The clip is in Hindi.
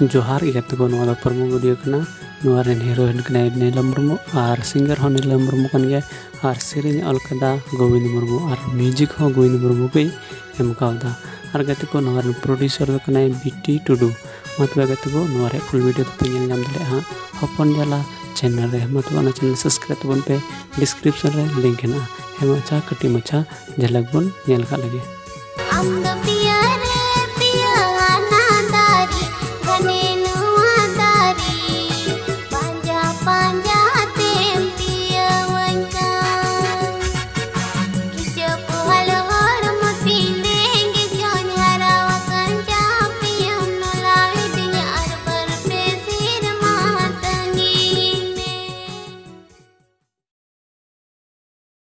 जोहार गते को वीडियो कना नवा रेन नीलम मुर्मू और सिंगर हो नीलम मुर्मू कन और सेरेन अलकदा गोविंद मुर्मू और म्यूज़िक हो गोविंद मुर्मू के एम और गते को प्रोड्यूसर बीटी टुडू मतलब गते फुल वीडियो तो पेल हपन जाला चैनल रे मतलब चैनल सब्सक्राइब पे डिस्क्रिप्शन रे लिंक है ना हे कटी मचा झलक बन नेल का लगे